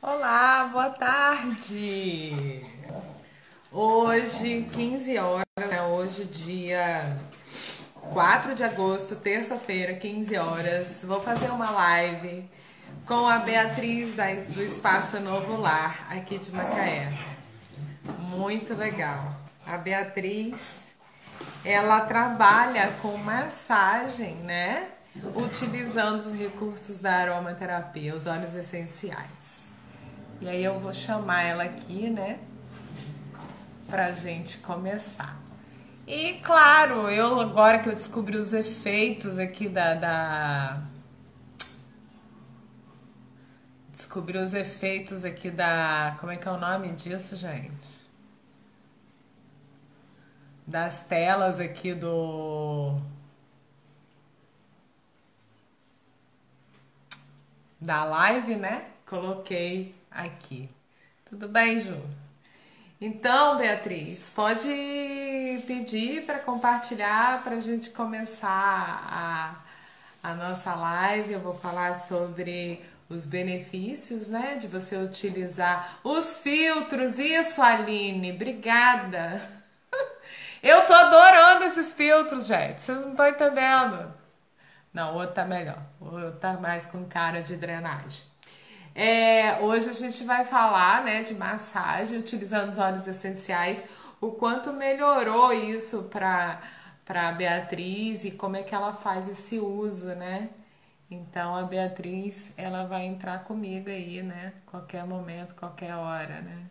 Olá, boa tarde. Hoje, 15 horas, né? Hoje, dia 4 de agosto, terça-feira, 15 horas. Vou fazer uma live com a Beatriz do Espaço Novo Lar, aqui de Macaé. Muito legal. A Beatriz, ela trabalha com massagem, né? Utilizando os recursos da aromaterapia, os óleos essenciais. E aí eu vou chamar ela aqui, né? Pra gente começar. E claro, eu agora que eu descobri os efeitos aqui da, da... descobri os efeitos aqui da, como é que é o nome disso, gente? Das telas aqui do da live, né? Coloquei aqui. Tudo bem, Ju? Então, Beatriz, pode pedir para compartilhar para a gente começar a, a nossa live. Eu vou falar sobre os benefícios, né, de você utilizar os filtros. Isso, Aline, obrigada. Eu tô adorando esses filtros, gente. Vocês não estão entendendo. Não, o outro tá melhor. O outro tá mais com cara de drenagem. É, hoje a gente vai falar né, de massagem utilizando os óleos essenciais, o quanto melhorou isso para para Beatriz e como é que ela faz esse uso, né? Então a Beatriz, ela vai entrar comigo aí, né? Qualquer momento, qualquer hora, né?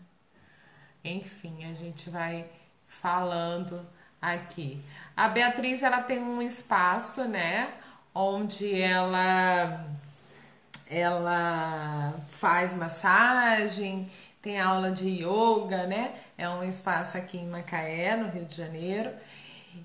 Enfim, a gente vai falando aqui. A Beatriz, ela tem um espaço, né? Onde ela ela faz massagem, tem aula de yoga, né? É um espaço aqui em Macaé, no Rio de Janeiro.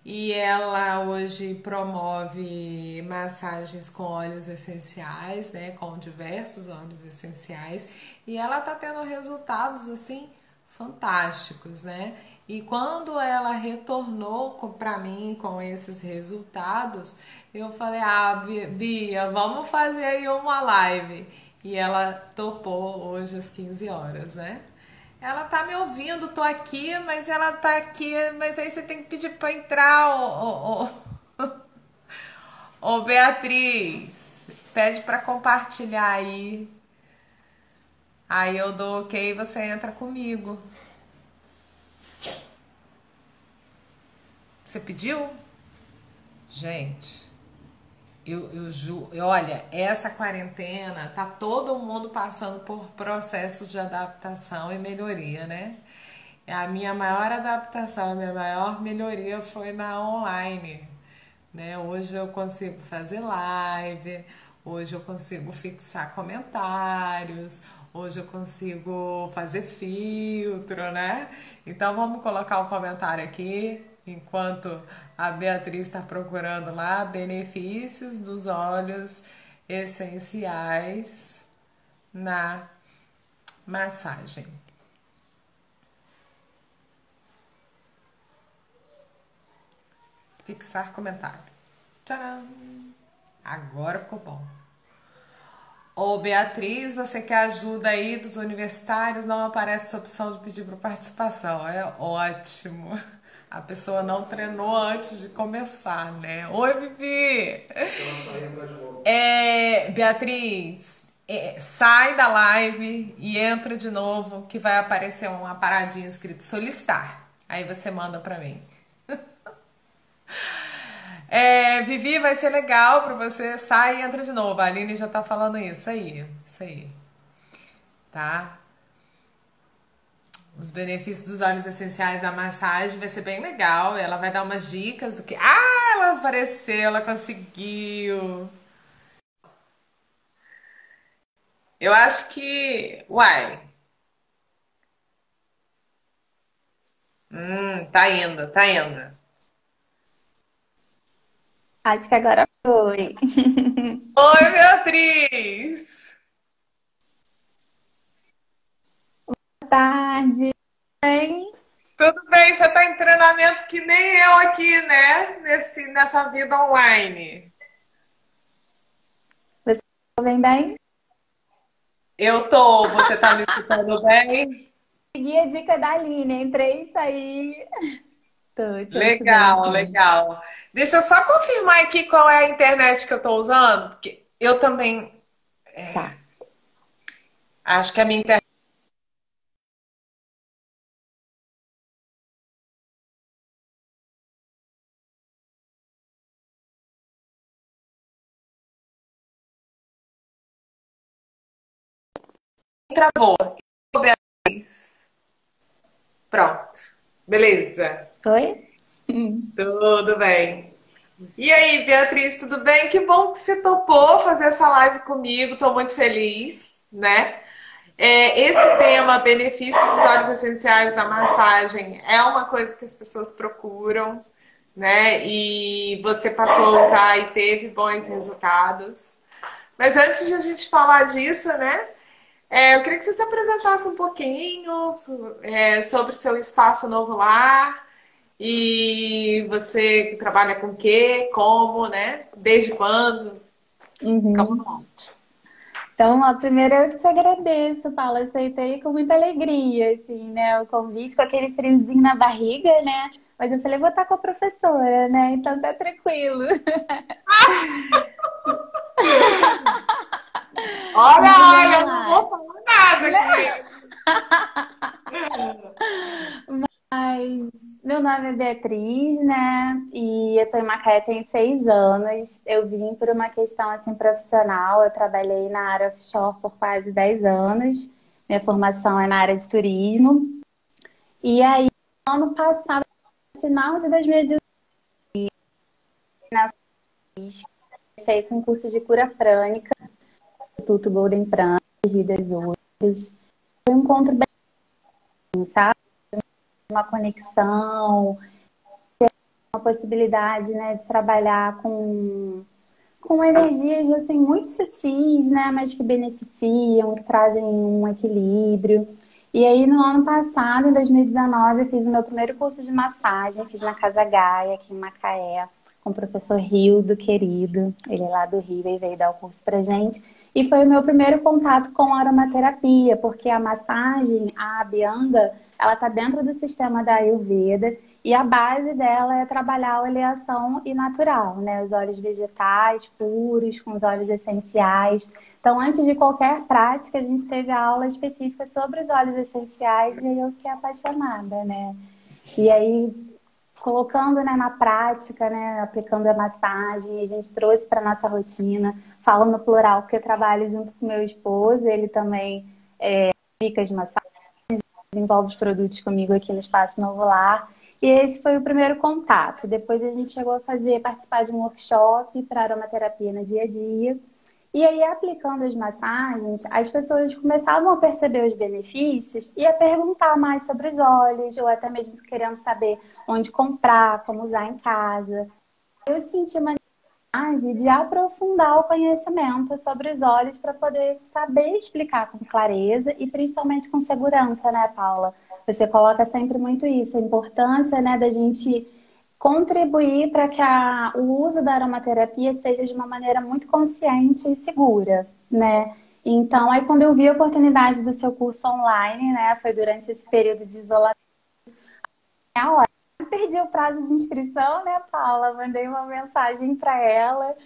E ela hoje promove massagens com óleos essenciais, né? Com diversos óleos essenciais. E ela tá tendo resultados assim fantásticos, né? E quando ela retornou para mim com esses resultados, eu falei: Ah, Bia, vamos fazer aí uma live. E ela topou hoje às 15 horas, né? Ela tá me ouvindo, tô aqui, mas ela tá aqui, mas aí você tem que pedir para entrar, ô, ô, ô. ô Beatriz, pede para compartilhar aí. Aí eu dou ok você entra comigo. Você pediu? Gente, eu, eu, ju, olha, essa quarentena tá todo mundo passando por processos de adaptação e melhoria, né? A minha maior adaptação, a minha maior melhoria foi na online, né? Hoje eu consigo fazer live, hoje eu consigo fixar comentários, hoje eu consigo fazer filtro, né? Então vamos colocar um comentário aqui enquanto a Beatriz está procurando lá benefícios dos óleos essenciais na massagem. Fixar comentário. Tcharam! Agora ficou bom. Ô Beatriz, você quer ajuda aí dos universitários? Não aparece essa opção de pedir para participação. É ótimo a pessoa não treinou antes de começar, né? Oi, Vivi! É, Beatriz, é, sai da live e entra de novo, que vai aparecer uma paradinha escrito solicitar. Aí você manda para mim. É, Vivi, vai ser legal para você. Sai e entra de novo. A Aline já tá falando isso aí. Isso aí. Tá? Os benefícios dos óleos essenciais da massagem vai ser bem legal. Ela vai dar umas dicas do que. Ah, ela apareceu, ela conseguiu. Eu acho que. Uai. Hum, tá indo, tá indo. Acho que agora foi. Oi, Beatriz! Tarde. Bem? Tudo bem, você está em treinamento que nem eu aqui, né? Nesse, nessa vida online. Você vem bem? Eu tô, você tá me escutando bem? Segui a dica da Aline, entrei e saí. Tô, legal, legal. Deixa eu só confirmar aqui qual é a internet que eu tô usando, porque eu também. É, tá. Acho que a minha internet. Travou. Pronto. Beleza. Oi? Tudo bem. E aí, Beatriz, tudo bem? Que bom que você topou fazer essa live comigo. Estou muito feliz, né? É, esse tema, benefícios dos óleos essenciais da massagem, é uma coisa que as pessoas procuram, né? E você passou a usar e teve bons resultados. Mas antes de a gente falar disso, né? É, eu queria que você se apresentasse um pouquinho é, sobre o seu espaço Novo Lar e você trabalha com o quê, como, né? Desde quando? Uhum. Como então, ó, primeiro eu que te agradeço, Paula. Aceitei com muita alegria, assim, né? O convite, com aquele friozinho na barriga, né? Mas eu falei, vou estar com a professora, né? Então tá tranquilo. Olha, olha, eu não vou falar nada aqui. Mas meu nome é Beatriz, né? E eu tô em Macaé tem seis anos. Eu vim por uma questão assim profissional. Eu trabalhei na área offshore por quase dez anos. Minha formação é na área de turismo. E aí, ano passado, no final de 2018, comecei com um curso de cura prânica Instituto Golden Prana, Rio das Ostras. Foi um encontro bem, sabe? Uma conexão, uma possibilidade, né, de trabalhar com com energias assim muito sutis, né, mas que beneficiam, que trazem um equilíbrio. E aí no ano passado, em 2019, eu fiz o meu primeiro curso de massagem, fiz na Casa Gaia, aqui em Macaé, com o professor Rildo, querido. Ele é lá do Rio e veio dar o curso pra gente. E foi o meu primeiro contato com aromaterapia, porque a massagem, a Abhyanga, ela está dentro do sistema da Ayurveda e a base dela é trabalhar a oleação e natural, né? Os óleos vegetais puros, com os óleos essenciais. Então, antes de qualquer prática, a gente teve aula específica sobre os óleos essenciais e eu fiquei apaixonada, né? E aí, colocando né, na prática, né, aplicando a massagem, a gente trouxe para nossa rotina. Falo no plural porque eu trabalho junto com meu esposo, ele também é, aplica as massagens, desenvolve os produtos comigo aqui no Espaço Novo Lar. E esse foi o primeiro contato. Depois a gente chegou a fazer, participar de um workshop para aromaterapia no dia a dia. E aí, aplicando as massagens, as pessoas começavam a perceber os benefícios e a perguntar mais sobre os óleos, ou até mesmo querendo saber onde comprar, como usar em casa. Eu senti uma de aprofundar o conhecimento sobre os óleos para poder saber explicar com clareza e principalmente com segurança, né, Paula? Você coloca sempre muito isso, a importância né, da gente contribuir para que a, o uso da aromaterapia seja de uma maneira muito consciente e segura, né? Então, aí quando eu vi a oportunidade do seu curso online, né, foi durante esse período de isolamento, a hora perdi o prazo de inscrição, né, Paula? Mandei uma mensagem para ela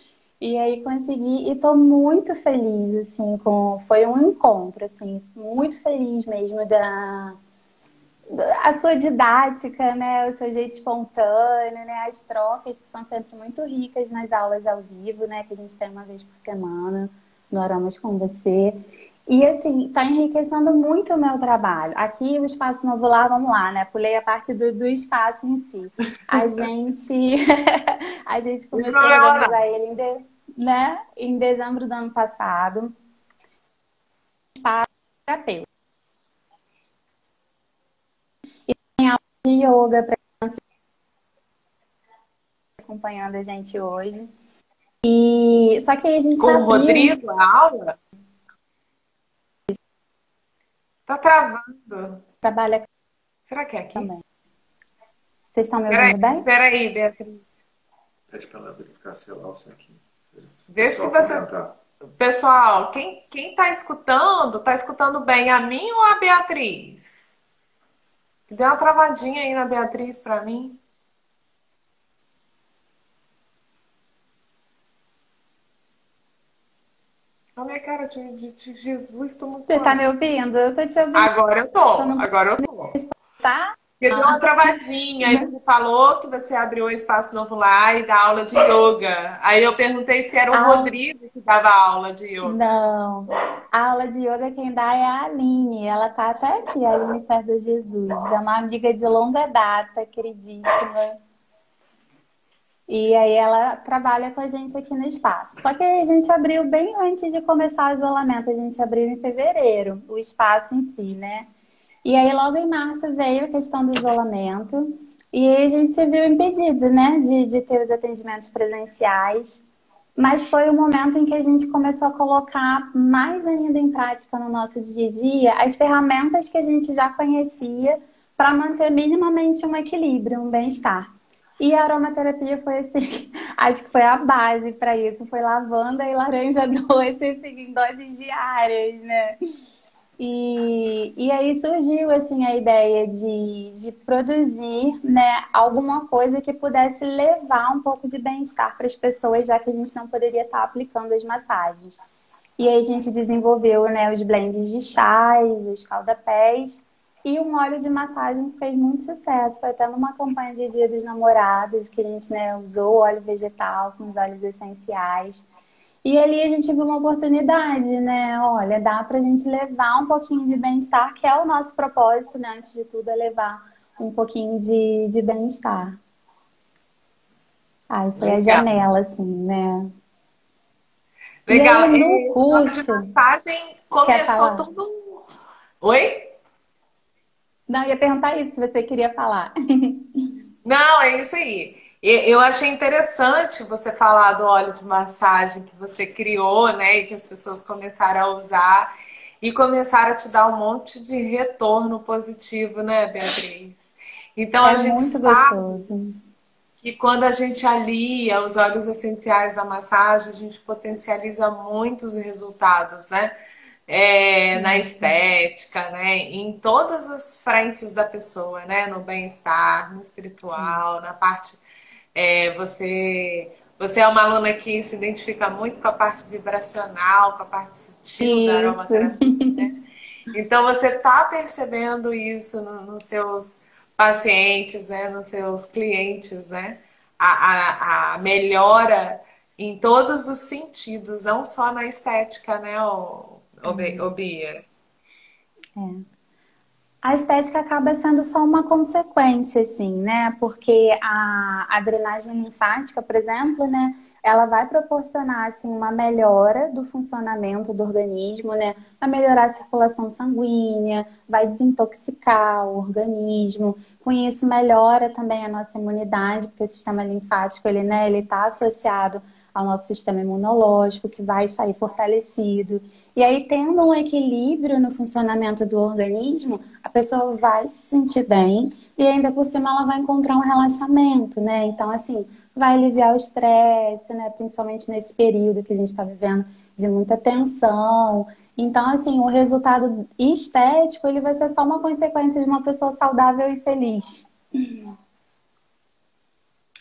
e aí consegui e tô muito feliz assim com foi um encontro assim, muito feliz mesmo da a sua didática, né, o seu jeito espontâneo, né, as trocas que são sempre muito ricas nas aulas ao vivo, né, que a gente tem uma vez por semana no Aromas com você. E assim, está enriquecendo muito o meu trabalho. Aqui o Espaço Novo Lá, vamos lá, né? Pulei a parte do, do espaço em si. A gente, a gente começou a organizar ele em, de, né? em dezembro do ano passado. Espaço terapêutico. de yoga para acompanhando a gente hoje. E só que aí a gente Com o Rodrigo a aula? Tá travando. Trabalha Será que é aqui? Também. Vocês estão me ouvindo bem? Peraí, Beatriz. Pede para ela verificar se ela alça aqui. Vê se você. Comentar. pessoal, quem, quem tá escutando, tá escutando bem a mim ou a Beatriz? Deu uma travadinha aí na Beatriz para mim. A minha cara de, de, de Jesus, tô muito. Você tá me ouvindo? Eu tô te ouvindo. Agora eu tô, agora eu tô. Tá? Porque deu uma travadinha, aí você falou que você abriu um espaço novo lá e dá aula de yoga. Aí eu perguntei se era o ah. Rodrigo que dava aula de yoga. Não, a aula de yoga quem dá é a Aline. Ela tá até aqui, a Aline César Jesus. É uma amiga de longa data, queridíssima. E aí ela trabalha com a gente aqui no espaço. Só que a gente abriu bem antes de começar o isolamento, a gente abriu em fevereiro, o espaço em si, né? E aí, logo em março, veio a questão do isolamento. E a gente se viu impedido, né, de, de ter os atendimentos presenciais. Mas foi o momento em que a gente começou a colocar mais ainda em prática no nosso dia a dia as ferramentas que a gente já conhecia para manter minimamente um equilíbrio, um bem-estar. E a aromaterapia foi assim, acho que foi a base para isso, foi lavanda e laranja doce assim, em doses diárias, né? E, e aí surgiu assim a ideia de, de produzir né, alguma coisa que pudesse levar um pouco de bem-estar para as pessoas, já que a gente não poderia estar aplicando as massagens. E aí a gente desenvolveu né, os blends de chás, os calda-pés e um óleo de massagem que fez muito sucesso. Foi até numa campanha de Dia dos Namorados que a gente né, usou óleo vegetal com os óleos essenciais. E ali a gente viu uma oportunidade, né? Olha, dá para a gente levar um pouquinho de bem-estar, que é o nosso propósito, né? Antes de tudo, é levar um pouquinho de, de bem-estar. Aí foi Legal. a janela, assim, né? Legal. Aí, no curso. De massagem começou tudo. Oi? Não, ia perguntar isso, se você queria falar. Não, é isso aí. Eu achei interessante você falar do óleo de massagem que você criou, né? E que as pessoas começaram a usar e começaram a te dar um monte de retorno positivo, né, Beatriz? Então é a gente sabe gostoso. que quando a gente alia os óleos essenciais da massagem, a gente potencializa muitos resultados, né? É, na estética, né? Em todas as frentes da pessoa, né? No bem-estar, no espiritual, na parte é, você, você é uma aluna que se identifica muito com a parte vibracional, com a parte sutil isso. da aromaterapia. Né? Então você está percebendo isso no, nos seus pacientes, né? nos seus clientes, né? A, a, a, melhora em todos os sentidos, não só na estética, né, o, o, o Bia? É a estética acaba sendo só uma consequência, assim, né? Porque a, a drenagem linfática, por exemplo, né? Ela vai proporcionar, assim, uma melhora do funcionamento do organismo, né? Vai melhorar a circulação sanguínea, vai desintoxicar o organismo. Com isso, melhora também a nossa imunidade, porque o sistema linfático, ele, né? Ele está associado ao nosso sistema imunológico, que vai sair fortalecido. E aí, tendo um equilíbrio no funcionamento do organismo, a pessoa vai se sentir bem e ainda por cima ela vai encontrar um relaxamento, né? Então, assim, vai aliviar o estresse, né? Principalmente nesse período que a gente está vivendo de muita tensão. Então, assim, o resultado estético, ele vai ser só uma consequência de uma pessoa saudável e feliz.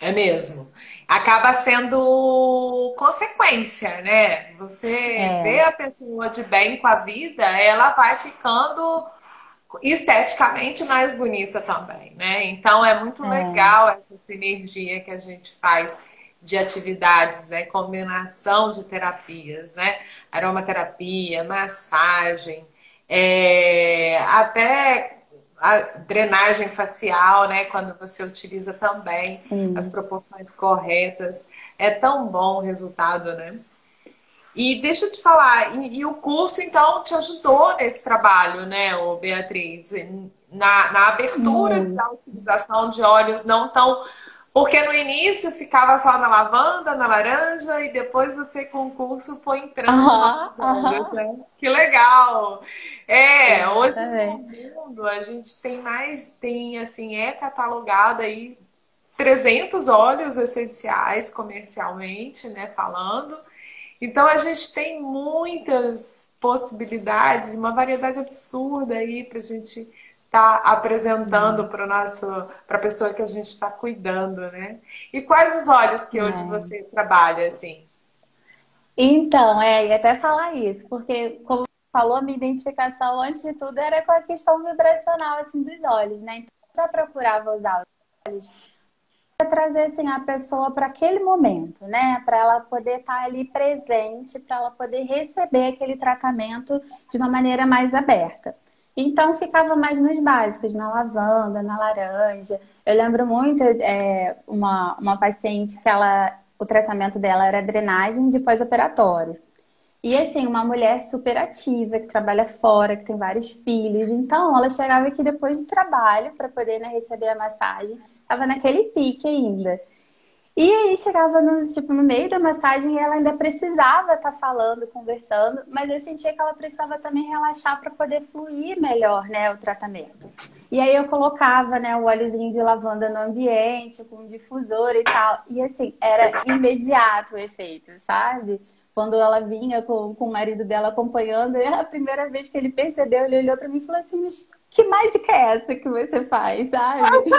É mesmo acaba sendo consequência, né? Você é. vê a pessoa de bem com a vida, ela vai ficando esteticamente mais bonita também, né? Então é muito é. legal essa sinergia que a gente faz de atividades, né? Combinação de terapias, né? Aromaterapia, massagem, é... até a drenagem facial, né? Quando você utiliza também Sim. as proporções corretas. É tão bom o resultado, né? E deixa eu te falar, e, e o curso então te ajudou nesse trabalho, né, Beatriz? Na, na abertura hum. da utilização de óleos não tão porque no início ficava só na lavanda, na laranja, e depois você com o curso foi entrando. Uhum, né? Que legal! É, é hoje no mundo a gente tem mais, tem assim, é catalogado aí 300 óleos essenciais comercialmente, né, falando. Então a gente tem muitas possibilidades, uma variedade absurda aí para a gente estar tá apresentando uhum. para nosso, para a pessoa que a gente está cuidando, né? E quais os olhos que hoje é. você trabalha assim? Então, é, e até falar isso, porque como falou, a minha identificação antes de tudo era com a questão vibracional assim dos olhos, né? Então, eu já procurava usar os olhos trazer assim a pessoa para aquele momento, né? Para ela poder estar tá ali presente, para ela poder receber aquele tratamento de uma maneira mais aberta. Então ficava mais nos básicos, na lavanda, na laranja. Eu lembro muito é, uma, uma paciente que ela, o tratamento dela era drenagem de pós-operatório. E assim, uma mulher super ativa, que trabalha fora, que tem vários filhos. Então, ela chegava aqui depois do trabalho para poder né, receber a massagem tava naquele pique ainda. E aí chegava no, tipo, no meio da massagem e ela ainda precisava estar tá falando, conversando, mas eu sentia que ela precisava também relaxar para poder fluir melhor, né, o tratamento. E aí eu colocava, né, o óleozinho de lavanda no ambiente, com um difusor e tal. E assim, era imediato o efeito, sabe? Quando ela vinha com, com o marido dela acompanhando, a primeira vez que ele percebeu, ele olhou para mim e falou assim: Mas que mágica é essa que você faz, sabe?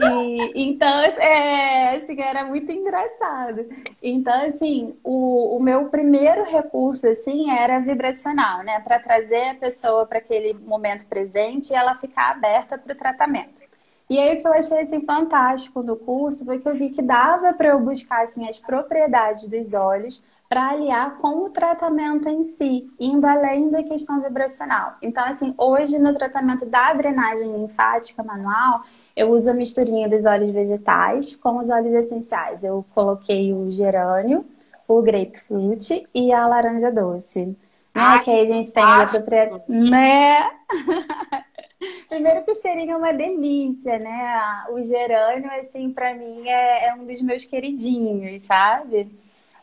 E, então, é, assim, era muito engraçado. Então, assim, o, o meu primeiro recurso, assim, era vibracional, né? Para trazer a pessoa para aquele momento presente e ela ficar aberta para o tratamento. E aí, o que eu achei, assim, fantástico no curso foi que eu vi que dava para eu buscar, assim, as propriedades dos olhos para aliar com o tratamento em si, indo além da questão vibracional. Então, assim, hoje no tratamento da drenagem linfática manual, eu uso a misturinha dos óleos vegetais com os óleos essenciais. Eu coloquei o gerânio, o grapefruit e a laranja doce. Né? Ah, que aí a gente tem a propriedade. Né? Primeiro que o cheirinho é uma delícia, né? O gerânio, assim, para mim é, é um dos meus queridinhos, sabe?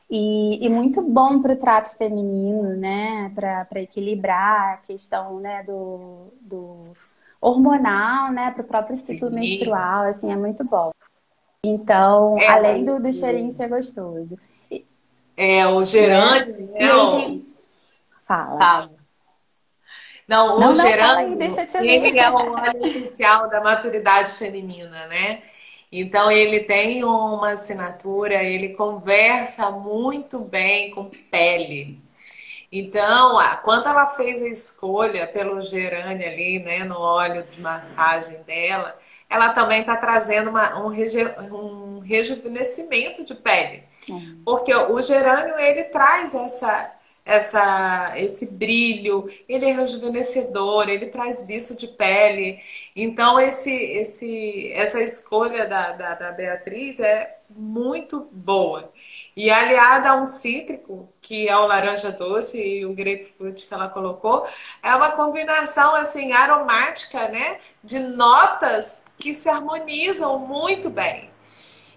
E, e muito bom para o trato feminino, né? Para equilibrar a questão né, do, do hormonal, né? Para o próprio ciclo Sim. menstrual, assim, é muito bom. Então, é, além do, do cheirinho ser gostoso. É, o gerânio, né? Ele... Fala. Fala. Não, o não, gerânio, não, ele é o óleo essencial da maturidade feminina, né? Então ele tem uma assinatura, ele conversa muito bem com pele. Então, quando ela fez a escolha pelo gerânio ali, né, no óleo de massagem dela, ela também está trazendo uma, um, reju, um rejuvenescimento de pele. Uhum. Porque o gerânio, ele traz essa, essa, esse brilho, ele é rejuvenescedor, ele traz viço de pele. Então, esse, esse, essa escolha da, da, da Beatriz é muito boa. E aliada a um cítrico, que é o laranja doce e o grapefruit que ela colocou, é uma combinação assim aromática, né, de notas que se harmonizam muito bem.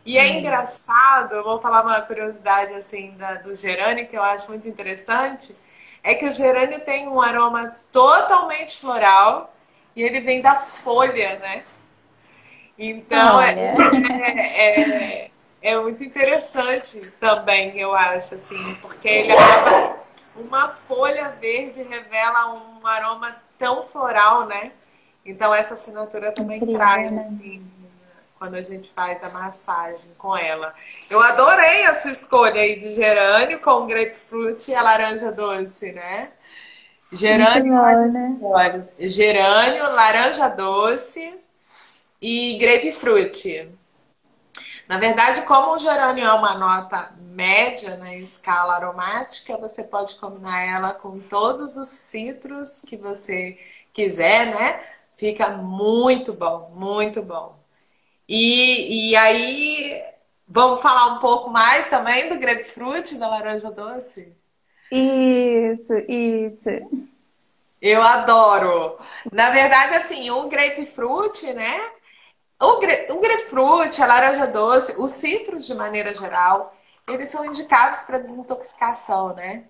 E é hum. engraçado, eu vou falar uma curiosidade assim da, do gerânio que eu acho muito interessante, é que o gerânio tem um aroma totalmente floral e ele vem da folha, né? Então é, é, é, é, muito interessante também, eu acho, assim, porque ele acaba. Uma folha verde revela um aroma tão floral, né? Então essa assinatura também Incrível, traz né? assim, quando a gente faz a massagem com ela. Eu adorei a sua escolha aí de gerânio com grapefruit e a laranja doce, né? Gerânio, bom, né? gerânio, laranja doce e grapefruit. Na verdade, como o gerânio é uma nota média na escala aromática, você pode combinar ela com todos os citros que você quiser, né? Fica muito bom, muito bom. E, e aí, vamos falar um pouco mais também do grapefruit, da laranja doce? Isso, isso. Eu adoro. Na verdade, assim, o grapefruit, né? O, o grapefruit, a laranja doce, os citros de maneira geral, eles são indicados para desintoxicação, né?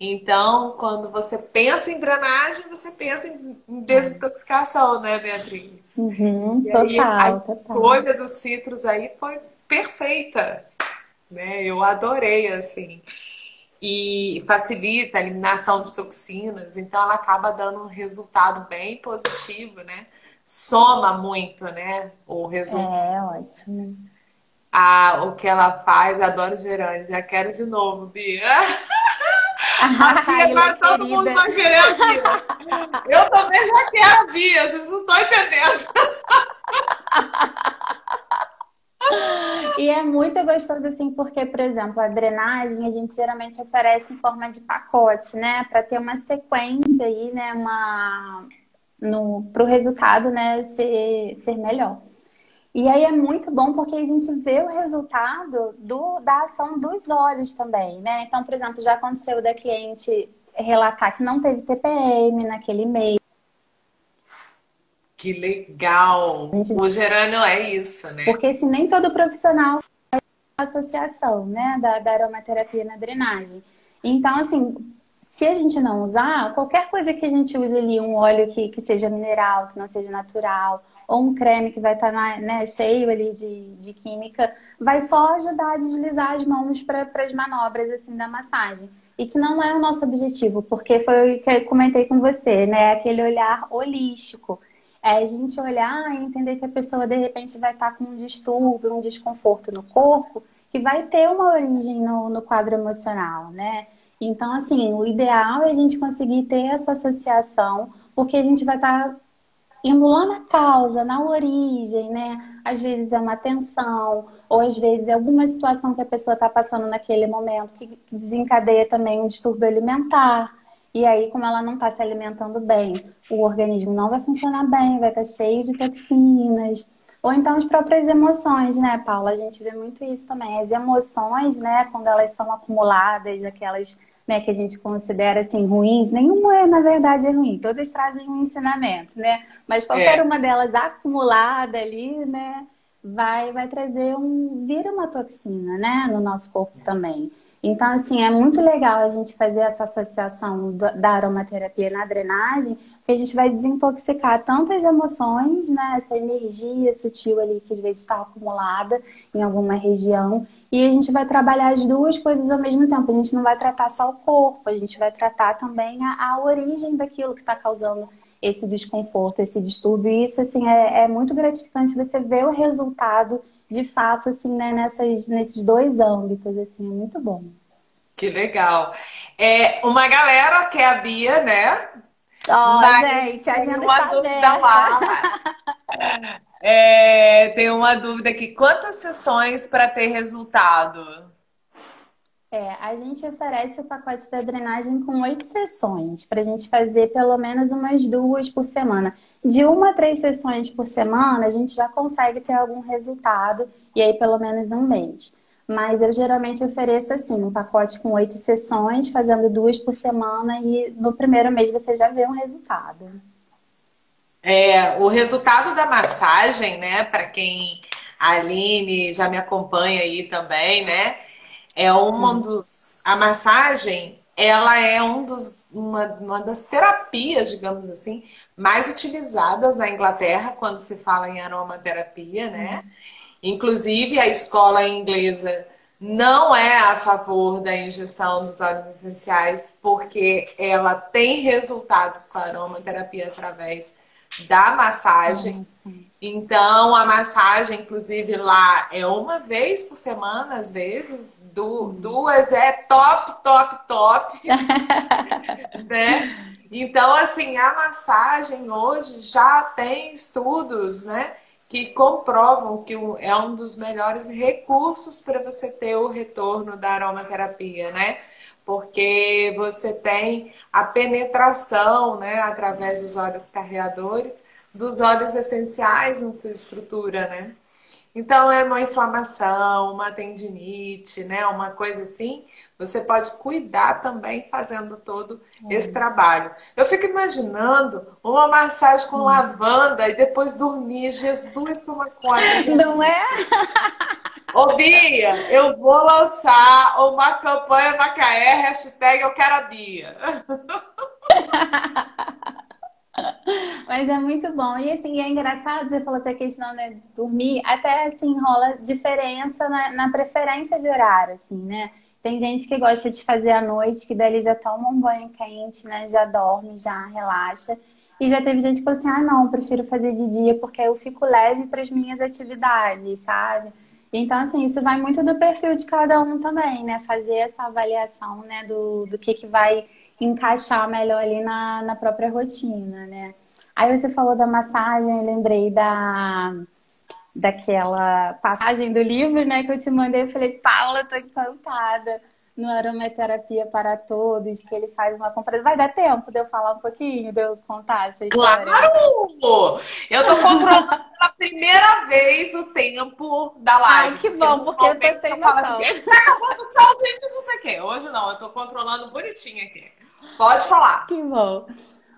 Então, quando você pensa em drenagem, você pensa em desintoxicação, né, Beatriz? Uhum, total, aí, a total. escolha dos citros aí foi perfeita, né? Eu adorei, assim. e facilita a eliminação de toxinas, então ela acaba dando um resultado bem positivo, né? Soma muito, né? O resultado. É, ótimo. Ah, o que ela faz, adoro gerante. Já quero de novo, Bia. A Bia agora todo querida. mundo vai querer a Bia. Eu também já quero a Bia, vocês não estão entendendo. E é muito gostoso assim, porque, por exemplo, a drenagem a gente geralmente oferece em forma de pacote, né? Para ter uma sequência aí, né? Uma no para o resultado, né? Ser, ser melhor. E aí é muito bom porque a gente vê o resultado do, da ação dos olhos também, né? Então, por exemplo, já aconteceu da cliente relatar que não teve TPM naquele mês. Que legal! O gerânio é isso, né? Porque se nem todo profissional faz associação, né, da, da aromaterapia na drenagem. Então, assim, se a gente não usar, qualquer coisa que a gente use ali, um óleo que, que seja mineral, que não seja natural, ou um creme que vai estar né, cheio ali de, de química, vai só ajudar a deslizar as mãos para as manobras assim da massagem. E que não é o nosso objetivo, porque foi o que eu comentei com você, né? Aquele olhar holístico. É a gente olhar e entender que a pessoa de repente vai estar com um distúrbio, um desconforto no corpo, que vai ter uma origem no, no quadro emocional, né? Então, assim, o ideal é a gente conseguir ter essa associação, porque a gente vai estar indo lá na causa, na origem, né? Às vezes é uma tensão, ou às vezes é alguma situação que a pessoa está passando naquele momento que, desencadeia também um distúrbio alimentar. E aí, como ela não está se alimentando bem, o organismo não vai funcionar bem, vai estar cheio de toxinas. Ou então as próprias emoções, né, Paula? A gente vê muito isso também. As emoções, né, quando elas são acumuladas, aquelas né, que a gente considera assim ruins, nenhuma é, na verdade, é ruim. Todas trazem um ensinamento, né? Mas qualquer É. uma delas acumulada ali, né, vai, vai trazer um. vira uma toxina, né, no nosso corpo também. Então, assim, é muito legal a gente fazer essa associação da aromaterapia na drenagem, porque a gente vai desintoxicar tanto as emoções, né, essa energia sutil ali que às vezes está acumulada em alguma região, e a gente vai trabalhar as duas coisas ao mesmo tempo. A gente não vai tratar só o corpo, a gente vai tratar também a, a origem daquilo que está causando esse desconforto, esse distúrbio. E isso, assim, é, é muito gratificante você ver o resultado de fato, assim, né, nessas, nesses dois âmbitos, assim, é muito bom. Que legal. É, uma galera que é a Bia, né? Ó, Mas gente, a agenda uma está dúvida aberta. lá. É, tem uma dúvida aqui. Quantas sessões para ter resultado? É, a gente oferece o pacote da drenagem com oito sessões, para a gente fazer pelo menos umas duas por semana. De uma a três sessões por semana, a gente já consegue ter algum resultado, e aí pelo menos um mês. Mas eu geralmente ofereço assim, um pacote com oito sessões, fazendo duas por semana, e no primeiro mês você já vê um resultado. É, o resultado da massagem, né? Para quem a Aline já me acompanha aí também, né? É uma dos. A massagem, ela é um dos, uma, uma das terapias, digamos assim, mais utilizadas na Inglaterra quando se fala em aromaterapia, né? Inclusive, a escola inglesa não é a favor da ingestão dos óleos essenciais, porque ela tem resultados com a aromaterapia através da massagem. Então, a massagem, inclusive, lá é uma vez por semana, às vezes, du- duas é top, top, top, né? Então, assim, a massagem hoje já tem estudos, né, que comprovam que é um dos melhores recursos para você ter o retorno da aromaterapia, né? Porque você tem a penetração, né, através dos óleos carreadores, dos óleos essenciais na sua estrutura, né? Então, é uma inflamação, uma tendinite, né? Uma coisa assim, você pode cuidar também fazendo todo esse trabalho. Eu fico imaginando uma massagem com lavanda e depois dormir. Jesus, toma conta. Não é? Ô, Bia, eu vou lançar uma campanha Macaé, hashtag eu quero a Bia. Mas é muito bom. E assim, é engraçado, você falou essa questão né, de dormir, até assim rola diferença na, na preferência de horário, assim, né? Tem gente que gosta de fazer à noite, que daí já toma um banho quente, né? Já dorme, já relaxa. E já teve gente que falou assim: ah, não, prefiro fazer de dia porque eu fico leve para as minhas atividades, sabe? Então, assim, isso vai muito do perfil de cada um também, né? Fazer essa avaliação, né, do, do que, que vai encaixar melhor ali na, na própria rotina, né? Aí você falou da massagem, eu lembrei da daquela passagem do livro, né, que eu te mandei, eu falei, Paula, tô encantada no Aromaterapia para Todos, que ele faz uma comparação. Vai dar tempo de eu falar um pouquinho, de eu contar essa história? Claro! Eu tô controlando pela primeira vez o tempo da live. Ai, que bom, porque eu tô sem noção. Assim, tá acabando, tchau, gente, não sei o quê. Hoje não, eu tô controlando bonitinho aqui. Pode falar. Que bom.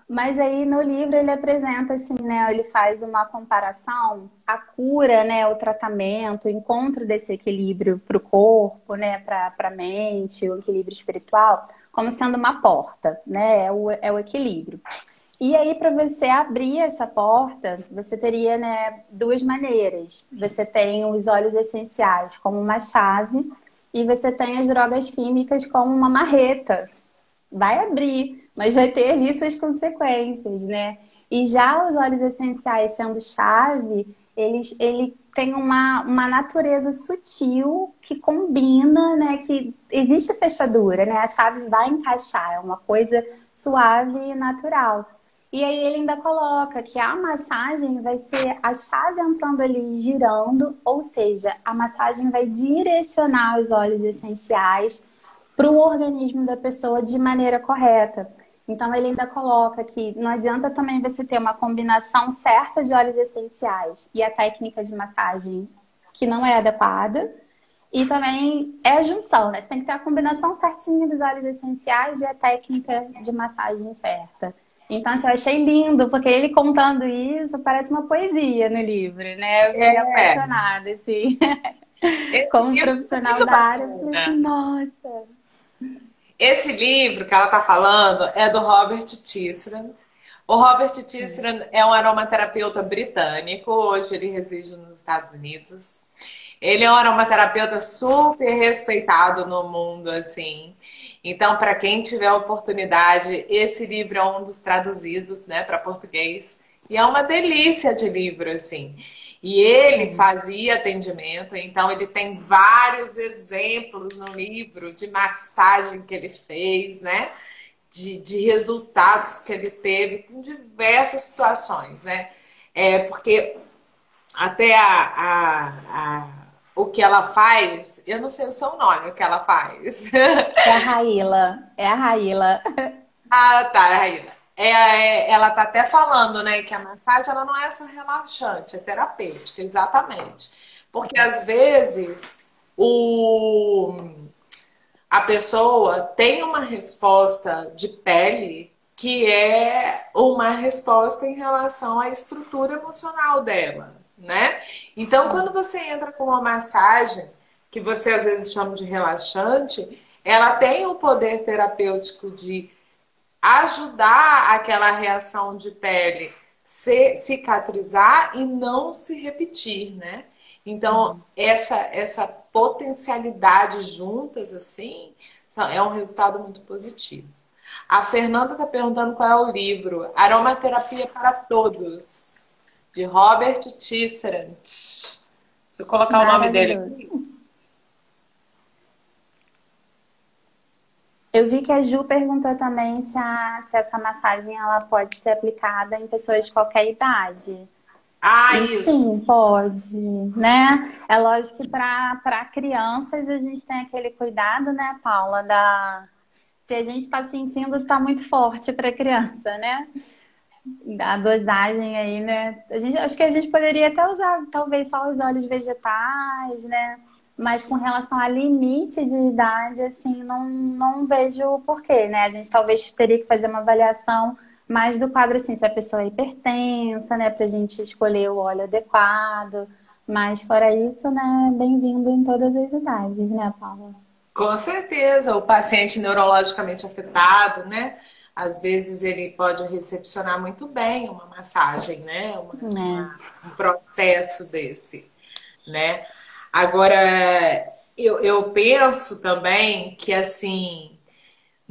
Mas aí no livro ele apresenta assim, né? Ele faz uma comparação, a cura, né? O tratamento, o encontro desse equilíbrio para o corpo, né? Para a mente, o equilíbrio espiritual, como sendo uma porta, né? É o, é o equilíbrio. E aí, para você abrir essa porta, você teria né, duas maneiras. Você tem os óleos essenciais como uma chave, e você tem as drogas químicas como uma marreta. Vai abrir mas vai ter ali suas consequências, né? E já os óleos essenciais sendo chave, eles, ele tem uma, uma natureza sutil que combina, né? Que existe fechadura, né? A chave vai encaixar, é uma coisa suave e natural. E aí ele ainda coloca que a massagem vai ser a chave entrando ali girando, ou seja, a massagem vai direcionar os óleos essenciais para o organismo da pessoa de maneira correta. Então ele ainda coloca que não adianta também você ter uma combinação certa de óleos essenciais e a técnica de massagem que não é adequada. E também é a junção, né? Você tem que ter a combinação certinha dos óleos essenciais e a técnica de massagem certa. Então, assim, eu achei lindo, porque ele contando isso parece uma poesia no livro, né? Eu fiquei é. apaixonada, assim. Como profissional da área, eu falei assim, nossa. Esse livro que ela está falando é do Robert Tisserand. O Robert Tisserand é um aromaterapeuta britânico, hoje ele reside nos Estados Unidos. Ele é um aromaterapeuta super respeitado no mundo, assim. Então, para quem tiver oportunidade, esse livro é um dos traduzidos, né, para português. E é uma delícia de livro, assim. E ele fazia atendimento, então ele tem vários exemplos no livro de massagem que ele fez, né? De, de resultados que ele teve com diversas situações, né? É, porque até a, a, a, o que ela faz, eu não sei o seu nome, o que ela faz. É a Raíla. É a Raíla. Ah, tá, é a Raíla. É, é, ela tá até falando, né, que a massagem ela não é só relaxante, é terapêutica, exatamente. Porque às vezes o a pessoa tem uma resposta de pele que é uma resposta em relação à estrutura emocional dela, né? Então, quando você entra com uma massagem que você às vezes chama de relaxante, ela tem o poder terapêutico de ajudar aquela reação de pele se cicatrizar e não se repetir, né? Então, essa, essa potencialidade juntas, assim, é um resultado muito positivo. A Fernanda está perguntando qual é o livro. Aromaterapia para Todos, de Robert Tisserand. Se eu colocar o nome dele aqui. Eu vi que a Ju perguntou também se, a, se essa massagem ela pode ser aplicada em pessoas de qualquer idade. Ah, e isso. Sim, pode, né? É lógico que para crianças a gente tem aquele cuidado, né, Paula, da se a gente está sentindo está muito forte para criança, né? A dosagem aí, né? A gente, acho que a gente poderia até usar talvez só os óleos vegetais, né? Mas com relação a limite de idade, assim, não, não vejo o porquê, né? A gente talvez teria que fazer uma avaliação mais do quadro, assim, se a pessoa é hipertensa, né? Pra gente escolher o óleo adequado. Mas fora isso, né? Bem-vindo em todas as idades, né, Paula? Com certeza. O paciente neurologicamente afetado, né? Às vezes ele pode recepcionar muito bem uma massagem, né? Uma, é. uma, um processo desse, né? Agora, eu, eu penso também que assim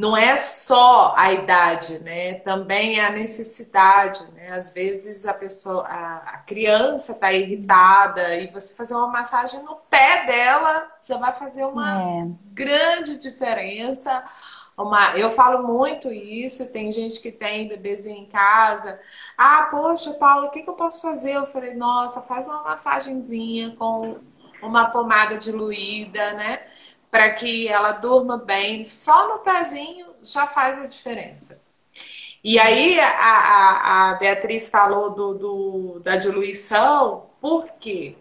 não é só a idade, né? Também é a necessidade, né? Às vezes a pessoa, a, a criança está irritada e você fazer uma massagem no pé dela já vai fazer uma é. grande diferença. Uma, eu falo muito isso, tem gente que tem bebezinho em casa. Ah, poxa, Paulo, o que, que eu posso fazer? Eu falei, nossa, faz uma massagenzinha com uma pomada diluída, né? Para que ela durma bem. Só no pezinho já faz a diferença. E aí a, a, a Beatriz falou do, do, da diluição, por quê?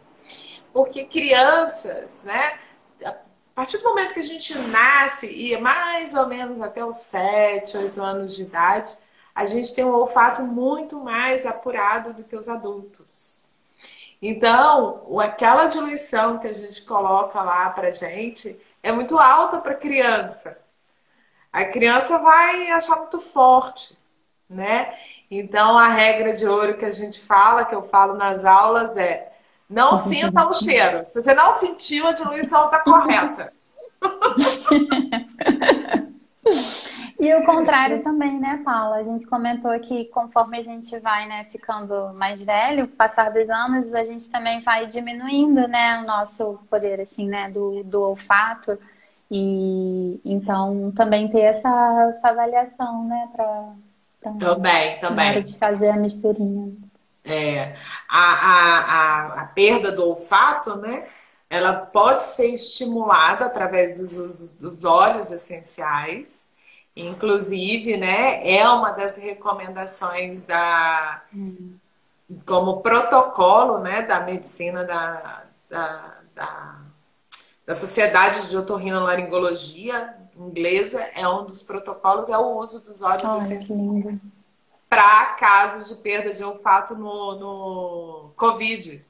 Porque crianças, né? A partir do momento que a gente nasce, e mais ou menos até os 7, 8 anos de idade, a gente tem um olfato muito mais apurado do que os adultos. Então, aquela diluição que a gente coloca lá pra gente é muito alta para criança. A criança vai achar muito forte, né? Então, a regra de ouro que a gente fala, que eu falo nas aulas, é não sinta o cheiro. Se você não sentiu, a diluição está correta. E o contrário também, né, Paula? A gente comentou que conforme a gente vai, né, ficando mais velho, passar dos anos, a gente também vai diminuindo, né, o nosso poder, assim, né, do, do olfato. E então também ter essa, essa avaliação, né, para também, também. De fazer a misturinha. É, a, a, a, a perda do olfato, né? Ela pode ser estimulada através dos, dos óleos essenciais Inclusive, né, é uma das recomendações da como protocolo, né, da medicina da, da, da, da Sociedade de Otorrinolaringologia inglesa, é um dos protocolos, é o uso dos óleos Ai, essenciais para casos de perda de olfato no, no Covid,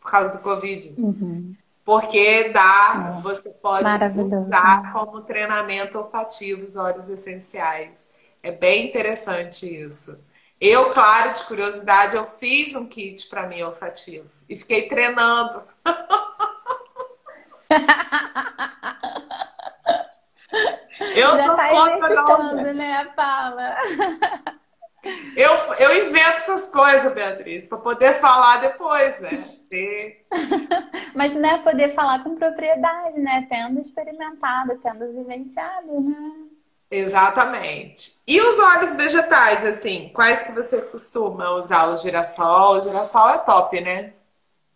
por causa do Covid. Uhum porque dá, é. você pode usar como treinamento olfativo os óleos essenciais. É bem interessante isso. Eu, claro, de curiosidade, eu fiz um kit para mim olfativo e fiquei treinando. eu Já tá exercitando, né, Paula? Eu, eu invento essas coisas, Beatriz, para poder falar depois, né? Mas né, poder falar com propriedade, né? Tendo experimentado, tendo vivenciado, né? Exatamente. E os óleos vegetais, assim, quais que você costuma usar? O girassol? O girassol é top, né?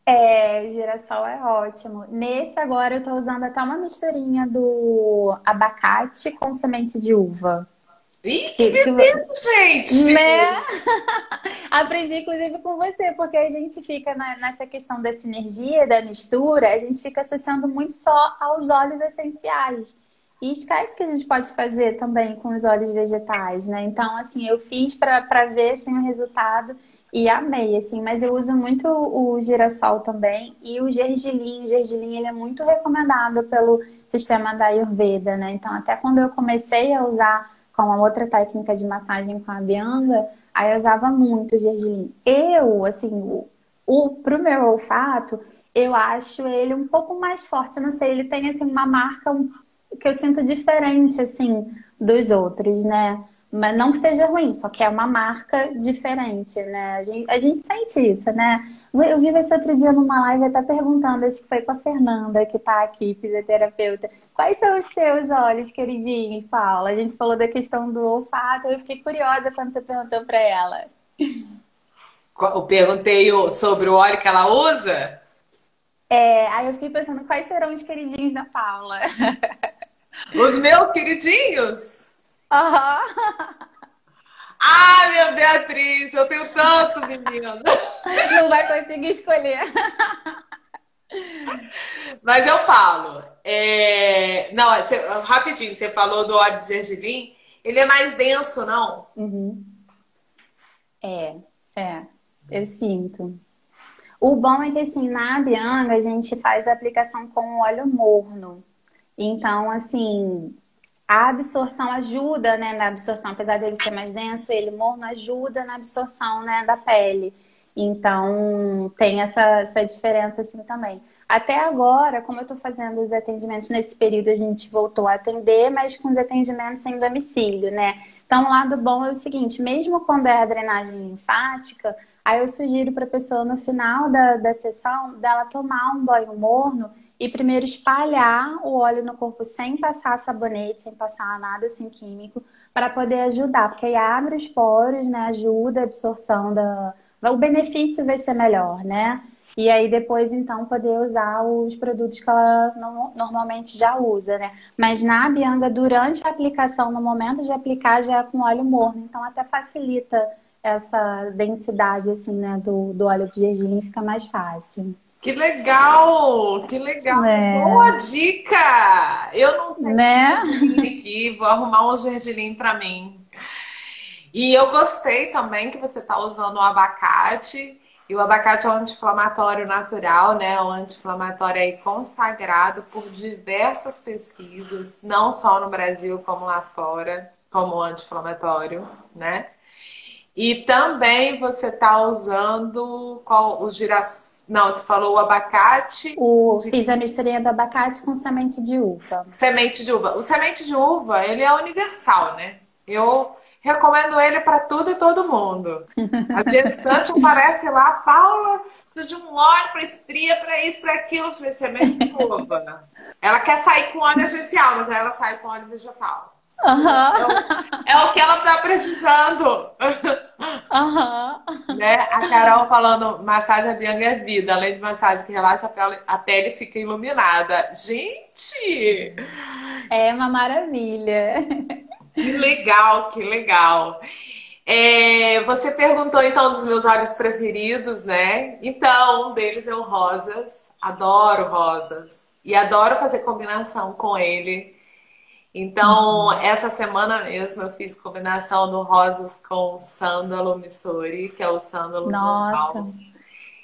É, o girassol é ótimo. Nesse agora eu tô usando até uma misturinha do abacate com semente de uva. Ih, que bebê, gente! Né? Aprendi, inclusive, com você, porque a gente fica na, nessa questão da sinergia, da mistura, a gente fica associando muito só aos óleos essenciais. E esquece que a gente pode fazer também com os óleos vegetais, né? Então, assim, eu fiz para ver assim, o resultado e amei, assim, mas eu uso muito o girassol também e o gergelim. O gergelim ele é muito recomendado pelo sistema da Ayurveda, né? Então, até quando eu comecei a usar com a outra técnica de massagem com a Bianga, aí eu usava muito o gergelim. Eu, assim, o, o, pro meu olfato, eu acho ele um pouco mais forte. Não sei, ele tem, assim, uma marca que eu sinto diferente, assim, dos outros, né? Mas não que seja ruim, só que é uma marca diferente, né? A gente, a gente sente isso, né? Eu vi esse outro dia numa live até perguntando, acho que foi com a Fernanda, que tá aqui, fisioterapeuta. Quais são os seus olhos, queridinhos, Paula? A gente falou da questão do olfato, eu fiquei curiosa quando você perguntou para ela. Eu perguntei sobre o óleo que ela usa? É, aí eu fiquei pensando quais serão os queridinhos da Paula. Os meus queridinhos? Aham. Uhum. Ah, minha Beatriz, eu tenho tanto, menina. Não vai conseguir escolher. Mas eu falo. É... Não, você... rapidinho, você falou do óleo de gergelim. Ele é mais denso, não? Uhum. É, é. Eu sinto. O bom é que, assim, na Bianga, a gente faz a aplicação com óleo morno. Então, assim, a absorção ajuda, né, na absorção, apesar dele ser mais denso, ele morno ajuda na absorção, né, da pele. Então, tem essa, essa diferença assim também. Até agora, como eu estou fazendo os atendimentos nesse período, a gente voltou a atender, mas com os atendimentos em domicílio, né? Então, o lado bom é o seguinte: mesmo quando é a drenagem linfática, aí eu sugiro para a pessoa no final da, da sessão dela tomar um banho morno e primeiro espalhar o óleo no corpo sem passar sabonete, sem passar nada assim químico, para poder ajudar, porque aí abre os poros, né? Ajuda a absorção da. O benefício vai ser melhor, né? E aí depois, então, poder usar os produtos que ela normalmente já usa, né? Mas na Bianga, durante a aplicação, no momento de aplicar, já é com óleo morno. Então, até facilita essa densidade, assim, né, do, do óleo de gergelim, fica mais fácil. Que legal! Que legal! É. Boa dica! Eu não tenho né? aqui, vou arrumar um gergelim para mim. E eu gostei também que você está usando o abacate. E o abacate é um anti-inflamatório natural, né? Um anti-inflamatório aí consagrado por diversas pesquisas, não só no Brasil como lá fora, como anti-inflamatório, né? E também você está usando qual, o girassol. Não, você falou o abacate. O, de... Fiz a misturinha do abacate com semente de uva. Semente de uva. O semente de uva, ele é universal, né? Eu recomendo ele para tudo e todo mundo. A gestante aparece lá, Paula, precisa de um óleo para estria, para isso, para aquilo. Eu falei, semente de uva. Ela quer sair com óleo essencial, mas aí ela sai com óleo vegetal. Uhum. É, o que ela tá precisando. Uhum. Né? A Carol falando, massagem a Bianca é vida. Além de massagem que relaxa a pele, a pele fica iluminada. Gente! É uma maravilha. Que legal, que legal. É, você perguntou então dos meus olhos preferidos, né? Então, um deles é o rosas. Adoro rosas. E adoro fazer combinação com ele. Então, essa semana mesmo eu fiz combinação do rosas com sândalo Missouri, que é o sândalo Nossa.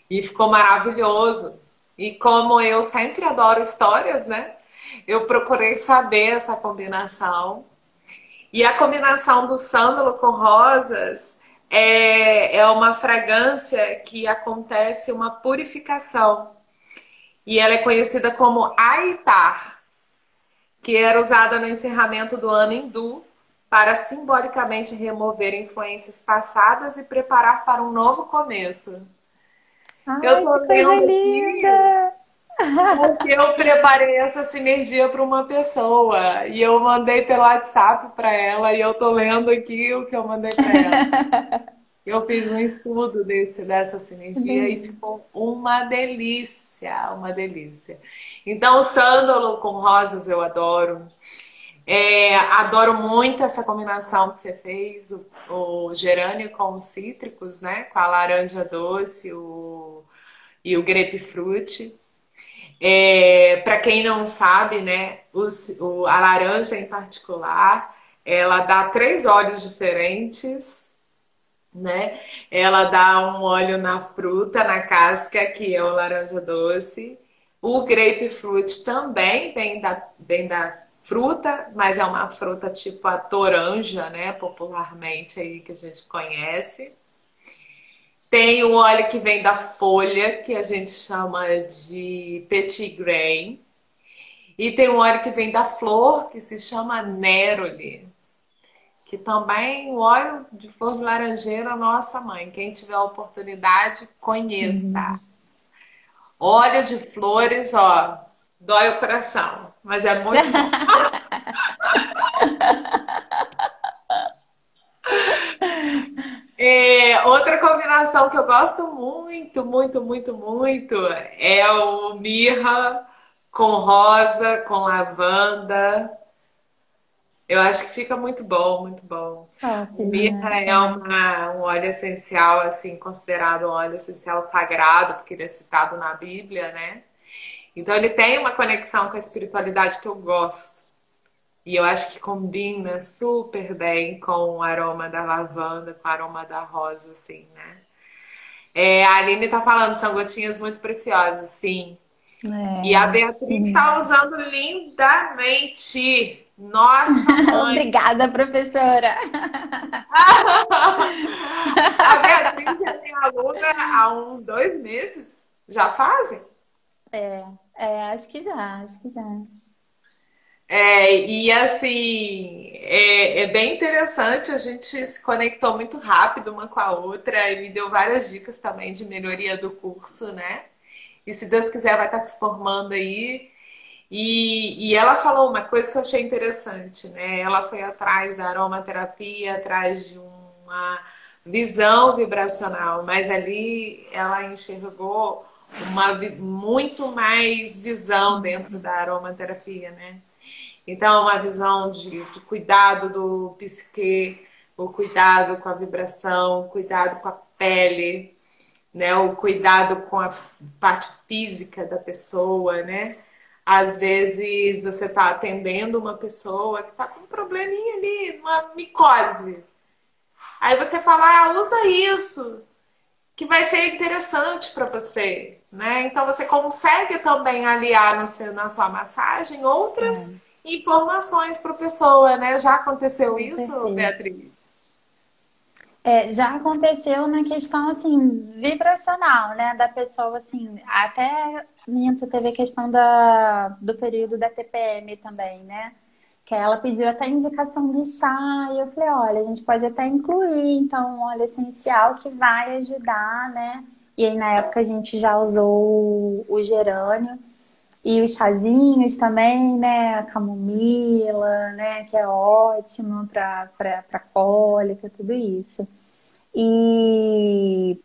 E ficou maravilhoso. E como eu sempre adoro histórias, né? Eu procurei saber essa combinação. E a combinação do sândalo com rosas é, é uma fragrância que acontece uma purificação. E ela é conhecida como Aitar que era usada no encerramento do ano hindu para simbolicamente remover influências passadas e preparar para um novo começo. Ai, eu tô que coisa linda! Porque eu preparei essa sinergia para uma pessoa e eu mandei pelo WhatsApp para ela e eu tô lendo aqui o que eu mandei para ela. Eu fiz um estudo desse, dessa sinergia uhum. e ficou uma delícia, uma delícia. Então, o sândalo com rosas eu adoro. É, adoro muito essa combinação que você fez, o, o, gerânio com os cítricos, né? Com a laranja doce o, e o grapefruit. É, Para quem não sabe, né? O, o, a laranja em particular, ela dá três óleos diferentes, né? Ela dá um óleo na fruta, na casca, que é o laranja doce o grapefruit também vem da, vem da fruta, mas é uma fruta tipo a toranja, né? Popularmente aí que a gente conhece. Tem o óleo que vem da folha, que a gente chama de petit grain. E tem um óleo que vem da flor, que se chama neroli. Que também o óleo de flor de laranjeira, nossa mãe. Quem tiver a oportunidade, conheça. Uhum. Óleo de flores, ó, dói o coração, mas é muito bom. é, outra combinação que eu gosto muito, muito, muito, muito é o mirra com rosa, com lavanda. Eu acho que fica muito bom, muito bom. Ah, Mirra é uma, um óleo essencial, assim, considerado um óleo essencial sagrado, porque ele é citado na Bíblia, né? Então ele tem uma conexão com a espiritualidade que eu gosto. E eu acho que combina super bem com o aroma da lavanda, com o aroma da rosa, assim, né? É, a Aline tá falando, são gotinhas muito preciosas, sim. É. E a Beatriz está usando lindamente. Nossa, mãe. Obrigada, professora. a Beatriz já tem aluna há uns dois meses. Já fazem? É, é, acho que já, acho que já. É, e assim, é, é, bem interessante, a gente se conectou muito rápido uma com a outra e me deu várias dicas também de melhoria do curso, né? E se Deus quiser, vai estar se formando aí. E, e ela falou uma coisa que eu achei interessante, né? Ela foi atrás da aromaterapia, atrás de uma visão vibracional, mas ali ela enxergou uma muito mais visão dentro da aromaterapia, né? Então, uma visão de, de cuidado do psique, o cuidado com a vibração, o cuidado com a pele, né? O cuidado com a parte física da pessoa, né? Às vezes você está atendendo uma pessoa que está com um probleminha ali, uma micose. Aí você fala, ah, usa isso, que vai ser interessante para você, né? Então você consegue também aliar no seu, na sua massagem outras é informações para a pessoa, né? Já aconteceu Com isso, certeza. Beatriz? É, já aconteceu na questão assim vibracional, né, da pessoa assim, até minto teve a questão da, do período da TPM também, né? Que ela pediu até indicação de chá e eu falei, olha, a gente pode até incluir então um óleo essencial que vai ajudar, né? E aí na época a gente já usou o, gerânio. E os chazinhos também, né? A camomila, né? Que é ótimo para cólica, tudo isso. E,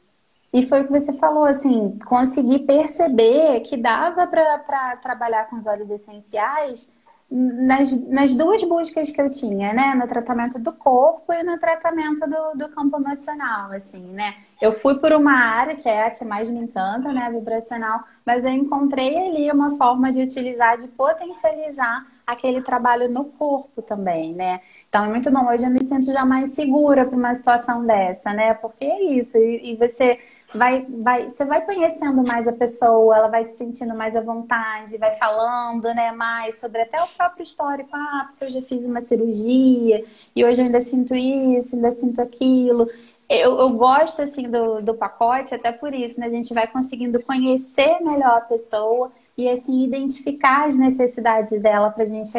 e foi o que você falou, assim, conseguir perceber que dava para trabalhar com os óleos essenciais nas, nas duas buscas que eu tinha, né? No tratamento do corpo e no tratamento do, do campo emocional, assim, né? Eu fui por uma área que é a que mais me encanta, né? Vibracional, mas eu encontrei ali uma forma de utilizar, de potencializar aquele trabalho no corpo também, né? Então é muito bom. Hoje eu me sinto já mais segura para uma situação dessa, né? Porque é isso. E, e você vai, vai, você vai conhecendo mais a pessoa, ela vai se sentindo mais à vontade, vai falando, né, mais sobre até o próprio histórico, ah, porque eu já fiz uma cirurgia e hoje eu ainda sinto isso, ainda sinto aquilo. Eu, eu gosto, assim, do, do pacote, até por isso, né, a gente vai conseguindo conhecer melhor a pessoa e, assim, identificar as necessidades dela para a gente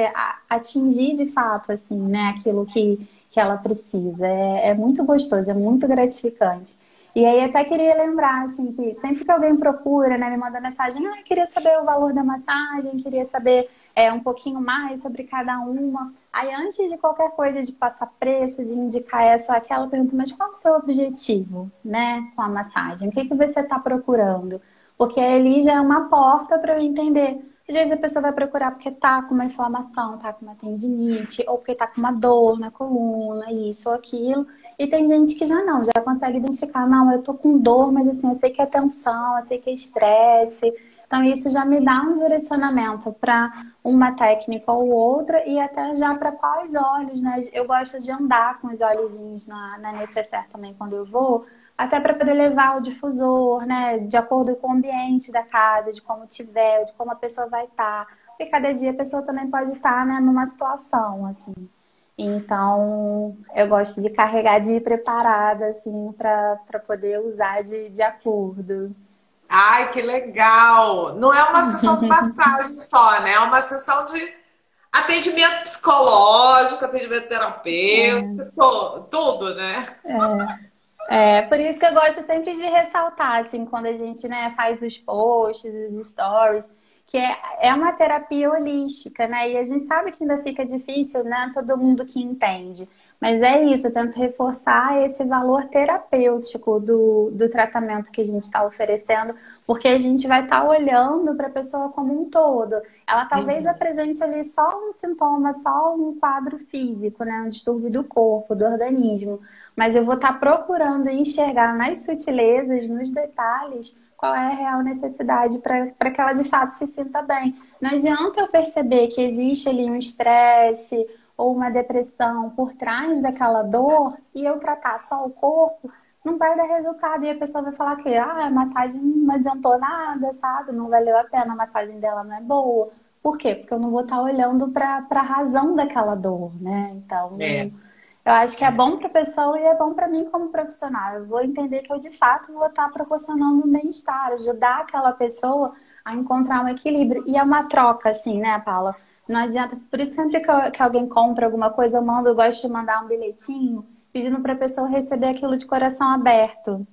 atingir, de fato, assim, né, aquilo que, que ela precisa. É, é muito gostoso, é muito gratificante. E aí até queria lembrar, assim, que sempre que alguém procura, né, me manda mensagem, ah, queria saber o valor da massagem, queria saber é, um pouquinho mais sobre cada uma. Aí antes de qualquer coisa de passar preço, de indicar essa ou aquela, pergunta, mas qual é o seu objetivo, né, com a massagem? O que, que você está procurando? Porque ali já é uma porta para eu entender. Às vezes a pessoa vai procurar porque tá com uma inflamação, tá com uma tendinite, ou porque tá com uma dor na coluna, isso ou aquilo. E tem gente que já não, já consegue identificar, não, eu tô com dor, mas assim, eu sei que é tensão, eu sei que é estresse. Então, isso já me dá um direcionamento para uma técnica ou outra e até já para quais olhos, né? Eu gosto de andar com os olhozinhos na, na necessaire também quando eu vou, até para poder levar o difusor, né? De acordo com o ambiente da casa, de como tiver, de como a pessoa vai estar. Tá. Porque cada dia a pessoa também pode estar, tá, né, numa situação, assim. Então, eu gosto de carregar de ir preparada, assim, para poder usar de, de acordo. Ai, que legal! Não é uma sessão de massagem só, né? É uma sessão de atendimento psicológico, atendimento terapêutico, é. tudo, né? É. é, por isso que eu gosto sempre de ressaltar, assim, quando a gente né, faz os posts, os stories, que é, é uma terapia holística, né? E a gente sabe que ainda fica difícil, né? Todo mundo que entende. Mas é isso, eu tento reforçar esse valor terapêutico do, do tratamento que a gente está oferecendo, porque a gente vai estar tá olhando para a pessoa como um todo. Ela talvez uhum. apresente ali só um sintoma, só um quadro físico, né? Um distúrbio do corpo, do organismo. Mas eu vou estar tá procurando enxergar nas sutilezas, nos detalhes, qual é a real necessidade para que ela de fato se sinta bem. Não adianta eu perceber que existe ali um estresse ou uma depressão por trás daquela dor e eu tratar só o corpo, não vai dar resultado. E a pessoa vai falar que ah, a massagem não adiantou nada, sabe? Não valeu a pena, a massagem dela não é boa. Por quê? Porque eu não vou estar olhando para a razão daquela dor, né? Então. É. Eu acho que é bom para a pessoa e é bom para mim como profissional. Eu vou entender que eu de fato vou estar proporcionando um bem-estar, ajudar aquela pessoa a encontrar um equilíbrio. E é uma troca, assim, né, Paula? Não adianta. Por isso, sempre que, que alguém compra alguma coisa, eu mando, eu gosto de mandar um bilhetinho pedindo para a pessoa receber aquilo de coração aberto.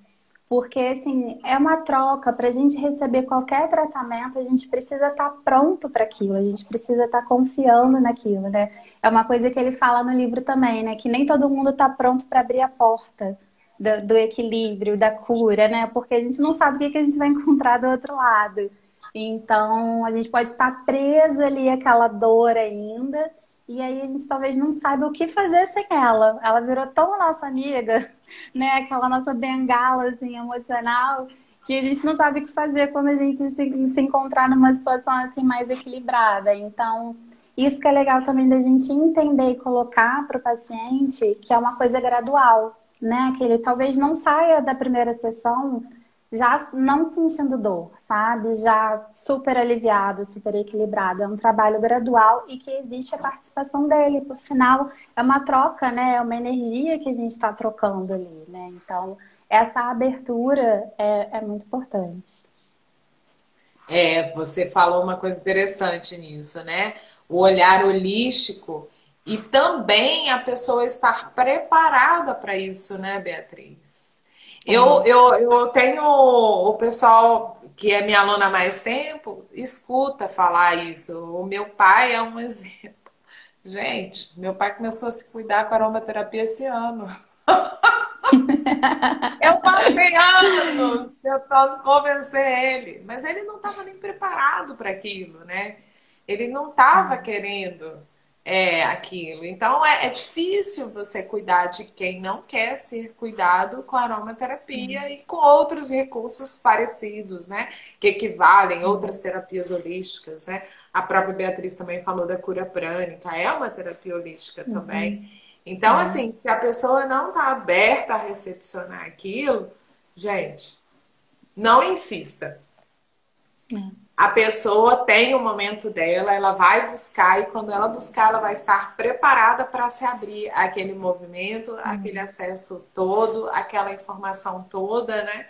Porque, assim, é uma troca. Para a gente receber qualquer tratamento, a gente precisa estar tá pronto para aquilo, a gente precisa estar tá confiando naquilo, né? É uma coisa que ele fala no livro também, né? Que nem todo mundo está pronto para abrir a porta do, do, equilíbrio, da cura, né? Porque a gente não sabe o que, a gente vai encontrar do outro lado. Então, a gente pode estar presa ali àquela dor ainda, e aí a gente talvez não saiba o que fazer sem ela. Ela virou tão nossa amiga, né? Aquela nossa bengala, assim, emocional, que a gente não sabe o que fazer quando a gente se, se encontrar numa situação, assim, mais equilibrada. Então, isso que é legal também da gente entender e colocar para o paciente que é uma coisa gradual, né? Que ele talvez não saia da primeira sessão já não sentindo dor, sabe? Já super aliviado, super equilibrado. É um trabalho gradual e que existe a participação dele. Por final, é uma troca, né? É uma energia que a gente está trocando ali, né? Então, essa abertura é, é muito importante. É, você falou uma coisa interessante nisso, né? O olhar holístico e também a pessoa estar preparada para isso, né, Beatriz? Eu, eu, eu tenho o pessoal que é minha aluna há mais tempo, escuta falar isso. O meu pai é um exemplo. Gente, meu pai começou a se cuidar com aromaterapia esse ano. eu passei anos tentando convencer ele, mas ele não estava nem preparado para aquilo, né? Ele não estava querendo é aquilo. Então é, é, difícil você cuidar de quem não quer ser cuidado com aromaterapia uhum. e com outros recursos parecidos, né? Que equivalem, uhum. outras terapias holísticas, né? A própria Beatriz também falou da cura prânica, é uma terapia holística uhum. também. Então, assim, se a pessoa não está aberta a recepcionar aquilo, gente, não insista. É a pessoa tem o momento dela, ela vai buscar e quando ela buscar, ela vai estar preparada para se abrir aquele movimento, uhum. aquele acesso todo, aquela informação toda, né?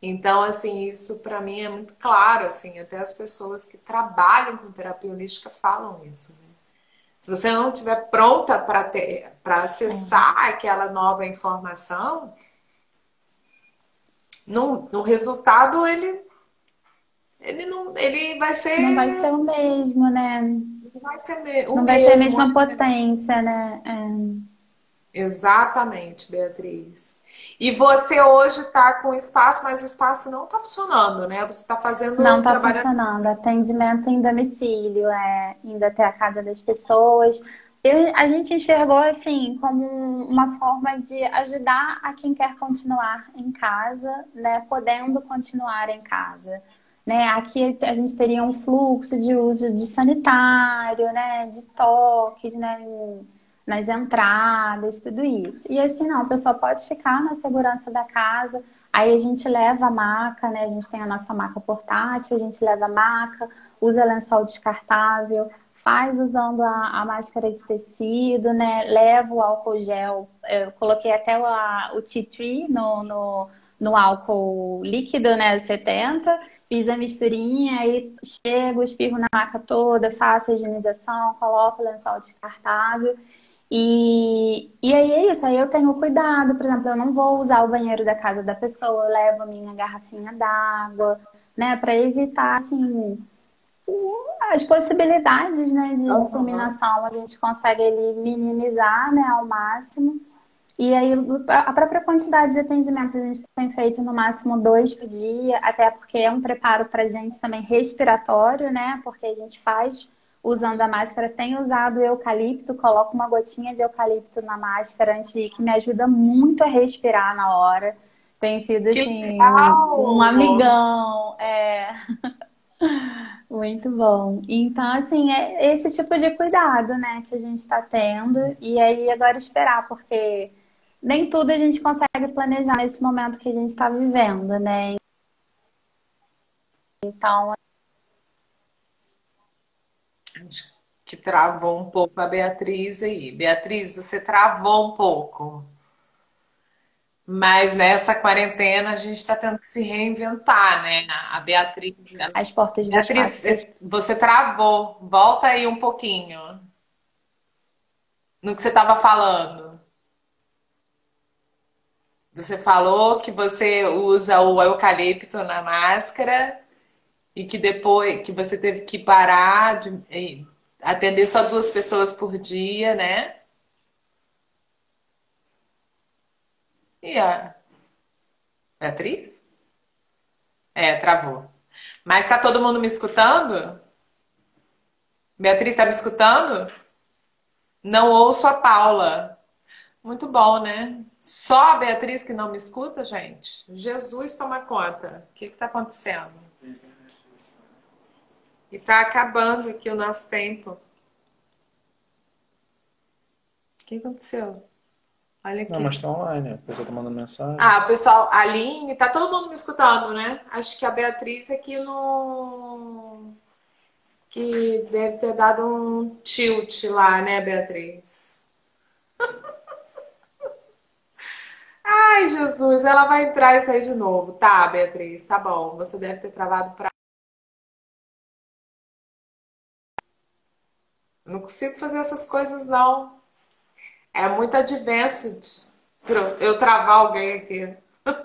Então, assim, isso para mim é muito claro, assim, até as pessoas que trabalham com terapia holística falam isso. Né? Se você não estiver pronta para ter, para acessar aquela nova informação, no, no resultado ele ele não, ele vai ser. Não vai ser o mesmo, né? Não vai ser me... o não mesmo. vai ter a mesma né? potência, né? É. Exatamente, Beatriz. E você hoje está com espaço, mas o espaço não está funcionando, né? Você está fazendo. Não está trabalho... funcionando. Atendimento em domicílio, é indo até a casa das pessoas. Eu, a gente enxergou assim como uma forma de ajudar a quem quer continuar em casa, né? Podendo continuar em casa. Né? Aqui a gente teria um fluxo de uso de sanitário, né? de toque né? nas entradas, tudo isso. E assim, não, a pessoa pode ficar na segurança da casa, aí a gente leva a maca, né? A gente tem a nossa maca portátil, a gente leva a maca, usa lençol descartável, faz usando a, a máscara de tecido, né? Leva o álcool gel, eu coloquei até o, a, o tea tree no, no, no álcool líquido, né? 70 Fiz a misturinha, aí chego, espirro na maca toda, faço a higienização, coloco o lençol descartável. E, e aí é isso, aí eu tenho cuidado, por exemplo, eu não vou usar o banheiro da casa da pessoa, eu levo a minha garrafinha d'água, né, para evitar, assim, as possibilidades, né, de disseminação, a gente consegue ali minimizar, né, ao máximo. E aí, a própria quantidade de atendimentos a gente tem feito no máximo dois por dia, até porque é um preparo para a gente também respiratório, né? Porque a gente faz usando a máscara, tem usado eucalipto, coloco uma gotinha de eucalipto na máscara antes que me ajuda muito a respirar na hora. Tem sido assim, um, um amigão. É. Muito bom. Então, assim, é esse tipo de cuidado, né, que a gente está tendo. E aí, agora esperar, porque nem tudo a gente consegue planejar nesse momento que a gente está vivendo, né? Então. Que travou um pouco a Beatriz aí. Beatriz, você travou um pouco. Mas nessa quarentena a gente está tendo que se reinventar, né? A Beatriz. As portas das Beatriz, portas. você travou. Volta aí um pouquinho. No que você estava falando. Você falou que você usa o eucalipto na máscara e que depois que você teve que parar de atender só duas pessoas por dia, né? E a Beatriz? É, travou. Mas tá todo mundo me escutando? Beatriz, tá me escutando? Não ouço a Paula. Muito bom, né? Só a Beatriz que não me escuta, gente? Jesus toma conta. O que está acontecendo? E está acabando aqui o nosso tempo. O que aconteceu? Olha aqui. Não, mas tá online, a pessoa tá mandando mensagem. Ah, pessoal, a Aline, tá todo mundo me escutando, né? Acho que a Beatriz aqui no. Que deve ter dado um tilt lá, né, Beatriz? Ai, Jesus, ela vai entrar e sair de novo. Tá, Beatriz, tá bom. Você deve ter travado pra. Não consigo fazer essas coisas, não. É muito advanced eu travar alguém aqui.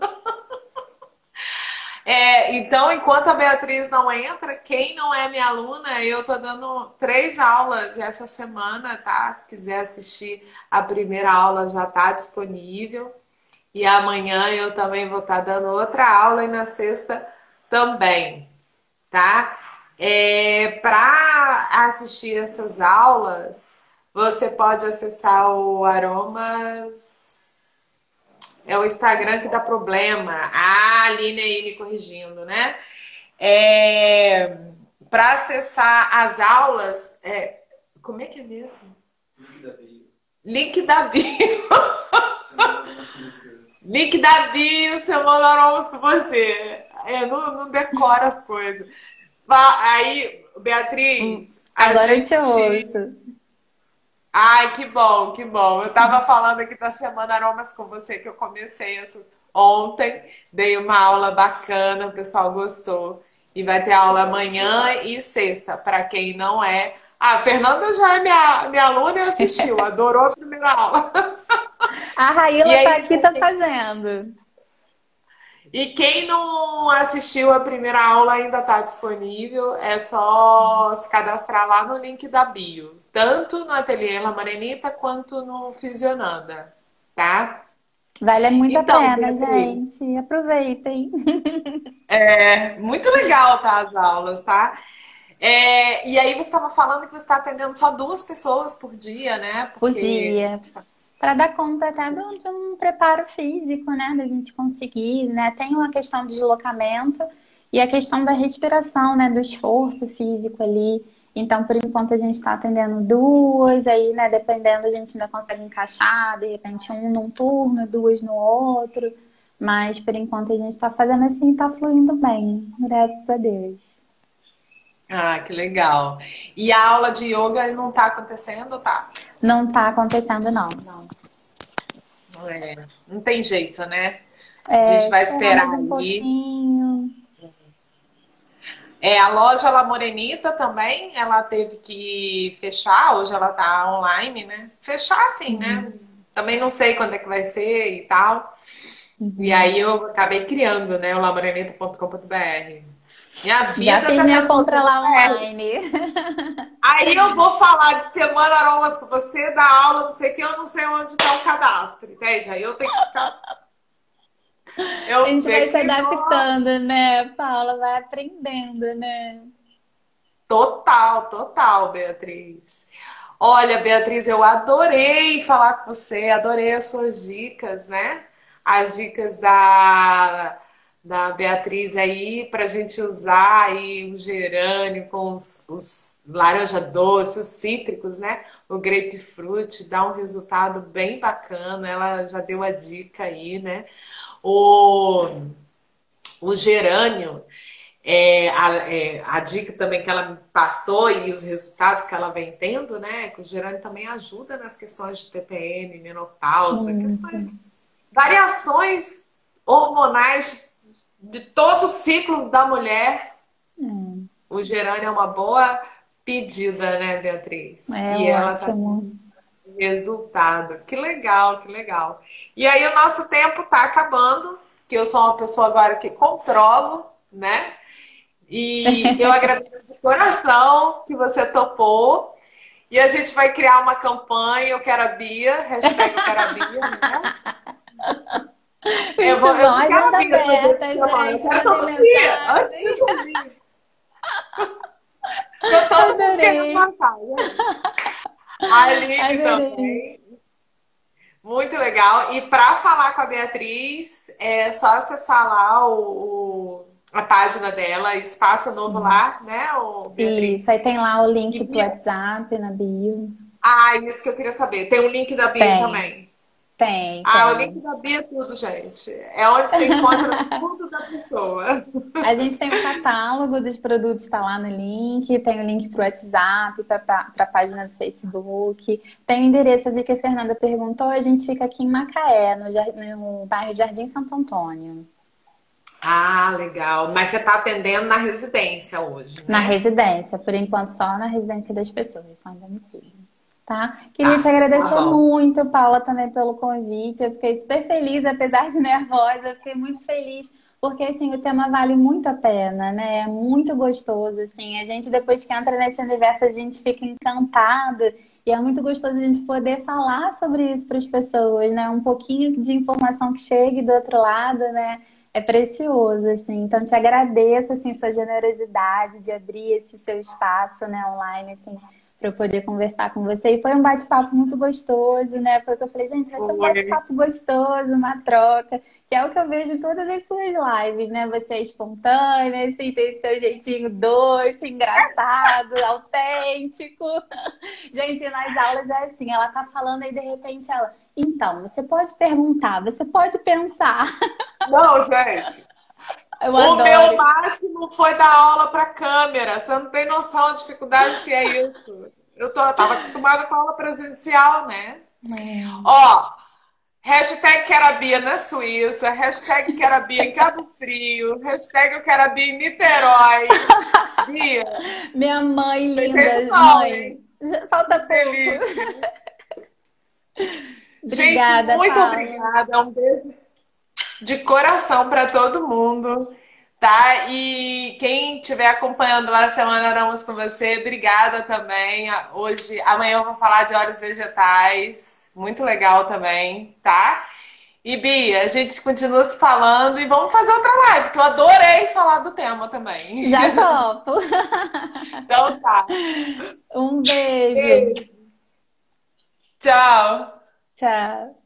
É, então, enquanto a Beatriz não entra, quem não é minha aluna, eu tô dando três aulas essa semana, tá? Se quiser assistir a primeira aula, já tá disponível. E amanhã eu também vou estar tá dando outra aula e na sexta também, tá? É, Para assistir essas aulas, você pode acessar o Aromas. É o Instagram que dá problema. Ah, a Aline aí me corrigindo, né? É, Para acessar as aulas, é... como é que é mesmo? Link da bio. Link da bio. Link da bio, semana aromas com você. É, não, não decora as coisas. Aí, Beatriz. Hum, agora gente... eu te ouço. Ai, que bom, que bom. Eu tava falando aqui da Semana Aromas com você, que eu comecei essa ontem, dei uma aula bacana, o pessoal gostou. E vai ter aula amanhã e sexta, para quem não é. Ah, a Fernanda já é minha, minha aluna e assistiu, adorou a primeira aula. A Raíla aí, tá aqui, tá fazendo. E quem não assistiu a primeira aula ainda está disponível, é só se cadastrar lá no link da bio tanto no Ateliê La Morenita quanto no Fisionanda, tá? Vale muito então, a pena, gente. Aproveitem. É muito legal, tá, as aulas, tá? É, e aí você estava falando que você está atendendo só duas pessoas por dia, né? Porque... Por dia. Para dar conta até um, de um preparo físico, né? Da gente conseguir, né? Tem uma questão de deslocamento e a questão da respiração, né? Do esforço físico ali. Então, por enquanto, a gente está atendendo duas, aí, né, dependendo, a gente ainda consegue encaixar, de repente, um num turno, duas no outro. Mas, por enquanto, a gente está fazendo assim, está fluindo bem, graças a Deus. Ah, que legal. E a aula de yoga não está acontecendo, tá? Não está acontecendo, não. Não. É, não tem jeito, né? É, a gente vai esperar um. Pouquinho. É, a loja La Morenita também, ela teve que fechar, hoje ela tá online, né? Fechar assim, né? uhum. né? Também não sei quando é que vai ser e tal. Uhum. E aí eu acabei criando, né, o lamorenita.com.br. Minha vida Já fiz tá minha compra lá online. Aí eu vou falar de semana aromas com você, da aula, não sei o que, eu não sei onde tá o cadastro, entende? Aí eu tenho que ficar eu a gente vai se adaptando, né, Paula? Vai aprendendo, né? Total, total, Beatriz. Olha, Beatriz, eu adorei falar com você, adorei as suas dicas, né? As dicas da, da Beatriz aí para a gente usar aí o gerânio com os, os laranja doce, os cítricos, né? O grapefruit dá um resultado bem bacana. Ela já deu a dica aí, né? O, o gerânio, é, a, é, a, dica também que ela passou e os resultados que ela vem tendo, né? Que o gerânio também ajuda nas questões de TPM, menopausa, questões variações hormonais de todo o ciclo da mulher. Hum. O gerânio é uma boa pedida, né, Beatriz? É e ela tá ótimo. Tá resultado. Que legal, que legal. E aí o nosso tempo tá acabando, que eu sou uma pessoa agora que controlo, né? E eu agradeço de coração que você topou. E a gente vai criar uma campanha, eu quero a Bia, hashtag eu quero a Bia, né? Eu vou, eu não quero aberta, gente, eu quero dia, antes de dormir. Eu tô querendo matar, né? A Aline também. Muito legal. E para falar com a Beatriz, é só acessar lá o, o a página dela, Espaço Novo uhum. lá, né, o Beatriz? Isso, aí tem lá o link e pro WhatsApp na bio. Ah, isso que eu queria saber. Tem o um link da bio tem. também. Tem. Ah, tem. o link da Bia é tudo, gente. É onde você encontra tudo da pessoa. A gente tem o catálogo dos produtos, está lá no link. Tem o link para o WhatsApp, para a página do Facebook. Tem o endereço, eu vi que a Fernanda perguntou. A gente fica aqui em Macaé, no, no bairro Jardim Santo Antônio. Ah, legal. Mas você está atendendo na residência hoje? Né? Na residência, por enquanto só na residência das pessoas, só em domicílio tá? Queria te agradecer tá muito, Paula, também pelo convite. Eu fiquei super feliz, apesar de nervosa, eu fiquei muito feliz, porque assim, o tema vale muito a pena, né? É muito gostoso, assim. A gente, depois que entra nesse universo, a gente fica encantado. E é muito gostoso a gente poder falar sobre isso para as pessoas, né? Um pouquinho de informação que chegue do outro lado, né? É precioso, assim. Então, te agradeço, assim, sua generosidade de abrir esse seu espaço, né, online, assim para eu poder conversar com você. E foi um bate-papo muito gostoso, né? Foi que eu falei, gente, vai ser um bate-papo gostoso, uma troca, que é o que eu vejo em todas as suas lives, né? Você é espontânea, assim, tem seu jeitinho doce, engraçado, autêntico. Gente, nas aulas é assim, ela tá falando e de repente ela, então, você pode perguntar, você pode pensar. Não, gente. Eu o adoro. meu máximo foi dar aula para câmera. Você não tem noção da dificuldade que é isso. Eu, tô, eu tava acostumada com aula presencial, né? É. Ó, hashtag Querabia na Suíça, hashtag Querabia em Cabo Frio, hashtag eu quero a Bia em Niterói. Bia. Minha mãe linda, mal, mãe. Falta pouco. obrigada, Gente, muito Paula. obrigada. Um beijo de coração para todo mundo, tá? E quem estiver acompanhando lá a Semana Aramos com você, obrigada também. Hoje, amanhã eu vou falar de óleos vegetais, muito legal também, tá? E Bia, a gente continua se falando e vamos fazer outra live, que eu adorei falar do tema também. Já topo. então tá. Um beijo. beijo. Tchau. Tchau.